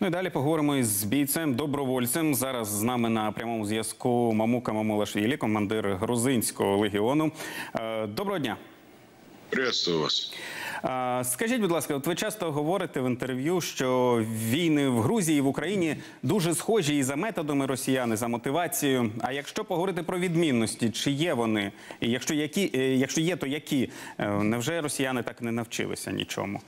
Ну і далі поговоримо із бійцем добровольцем. Зараз з нами на прямому зв'язку Мамука Мамулашвілі, командир грузинського легіону. Е, Доброго дня. Приветствую вас. Е, Скажіть, будь ласка, от ви часто говорите в інтерв'ю, що війни в Грузії і в Україні дуже схожі і за методами росіян, і за мотивацією. А якщо поговорити про відмінності, чи є вони? І якщо які, е, якщо є, то які? Невже росіяни так не навчилися нічому?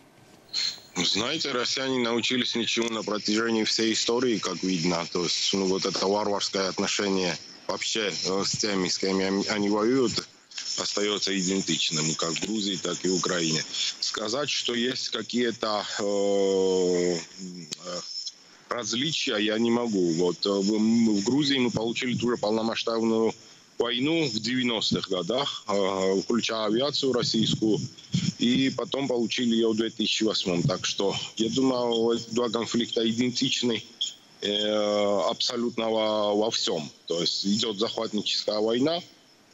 Знаете, россияне научились ничему на протяжении всей истории, как видно. То есть, ну, вот это варварское отношение вообще э, с теми, с кем они- воюют, остается идентичным, как в Грузии, так и в Украине. Сказать, что есть какие-то э, э, различия, я не могу. Вот э, в, в Грузии мы получили ту же полномасштабную войну в 90-х годах, э, включая авиацию российскую, и потом получили ее в 2008. Так что, я думаю, эти два конфликта идентичны э, абсолютно во, во всем. То есть идет захватническая война,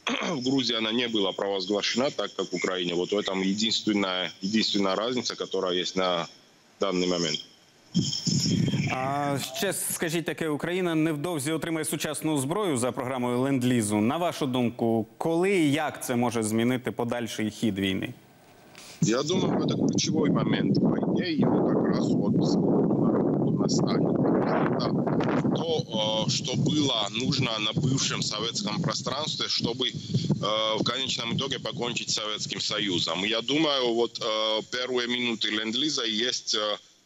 в Грузии она не была провозглашена, так как в Украине. Вот в этом единственная, единственная разница, которая есть на данный момент. А ще скажіть таке, Україна невдовзі отримає сучасну зброю за програмою ленд-лізу. На вашу думку, коли і як це може змінити подальший хід війни? Я думаю, это ключевой момент в войне, его как раз вот сегодня на работу настанет. Это то, э, что было нужно на бывшем советском пространстве, чтобы э, в конечном итоге покончить с Советским Союзом. Я думаю, вот э, первые минуты ленд-лиза есть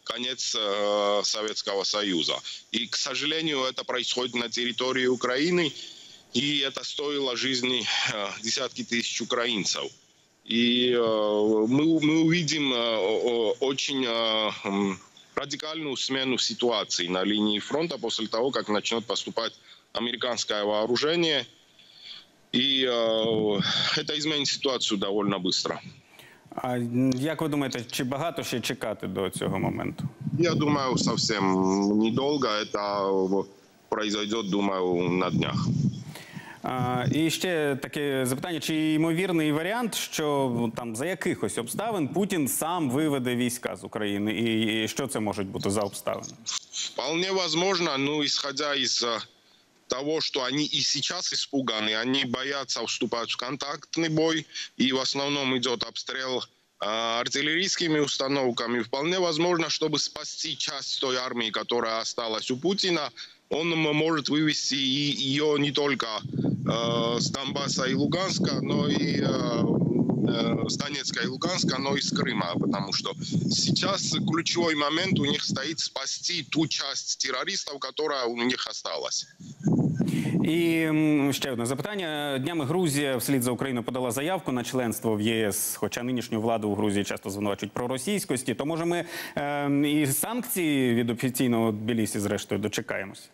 конец э, Советского Союза. И, к сожалению, это происходит на территории Украины, и это стоило жизни э, десятки тысяч украинцев. И э, мы, мы увидим э, очень э, радикальную смену ситуации на линии фронта после того, как начнет поступать американское вооружение. И это изменит ситуацию довольно быстро. А як ви думаєте, чи багато ще чекати до цього моменту? Я думаю, совсем недолго это произойдет, думаю, на днях. А, і ще таке запитання: чи ймовірний варіант, що ну, там за якихось обставин Путін сам виведе війська з України, і, і що це можуть бути за обставини? Вполне возможно, ну, исходя из э, того, что они и сейчас испуганы, они боятся вступать в контактный бой, и в основном идет обстрел э, артиллерийскими установками. Вполне возможно, чтобы спасти часть той армии, которая осталась у Путина, он м- может вывести и ее не только э, с Донбасса и Луганска, но и э, э, с Донецка и Луганска, но и с Крыма, потому что сейчас ключевой момент у них стоит спасти ту часть террористов, которая у них осталась. І м, ще одне запитання. Днями Грузія вслід за Україною подала заявку на членство в ЄС, хоча нинішню владу у Грузії часто звинувачують про російськості. То може ми е, і санкції від офіційного Тбілісі зрештою дочекаємось?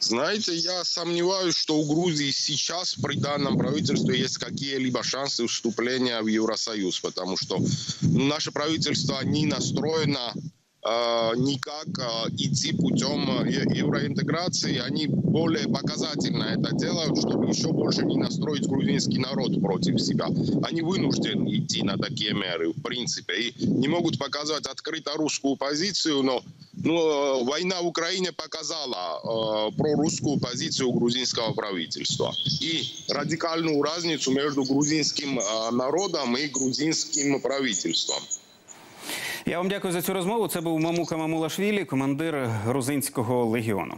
Знаете, я сомневаюсь, что у Грузии сейчас при данном правительстве есть какие-либо шансы вступления в Евросоюз, потому что наше правительство не настроено э, никак э, идти путем э, евроинтеграции. Они более показательно это делают, чтобы еще больше не настроить грузинский народ против себя. Они вынуждены идти на такие меры, в принципе, и не могут показывать открыто русскую позицию, но ну, э, война в Украине показала э, прорусскую позицию грузинского правительства и радикальную разницу между грузинским э, народом и грузинским правительством. Я вам дякую за цю розмову. Це був Мамука Мамулашвілі, командир грузинського легіону.